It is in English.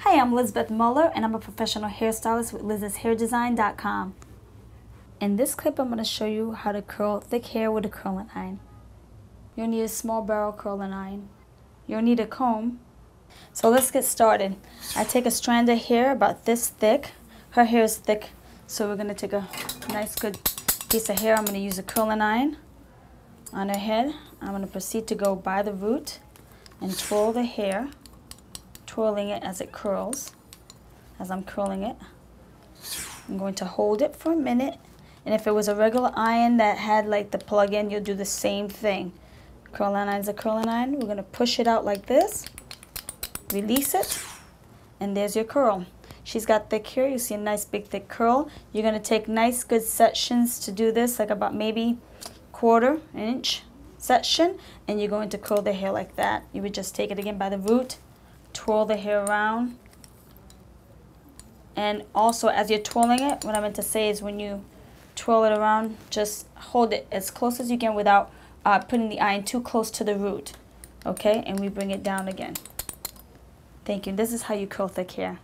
Hi, I'm Lizbeth Muller and I'm a professional hairstylist with liz'shairdesign.com. In this clip, I'm going to show you how to curl thick hair with a curling iron. You'll need a small barrel curling iron. You'll need a comb. So let's get started. I take a strand of hair about this thick. Her hair is thick, so we're going to take a nice good piece of hair. I'm going to use a curling iron on her head. I'm going to proceed to go by the root and twirl the hair, twirling it as it curls, as I'm curling it. I'm going to hold it for a minute and if it was a regular iron that had like the plug-in, you'll do the same thing. Curling iron is a curling iron. We're going to push it out like this, release it, and there's your curl. She's got thick hair. You see a nice big thick curl. You're going to take nice good sections to do this, like about maybe quarter inch section, and you're going to curl the hair like that. You would just take it again by the root, twirl the hair around, and also as you're twirling it, what I meant to say is when you twirl it around, just hold it as close as you can without uh, putting the iron too close to the root. Okay, and we bring it down again. Thank you. This is how you curl thick hair.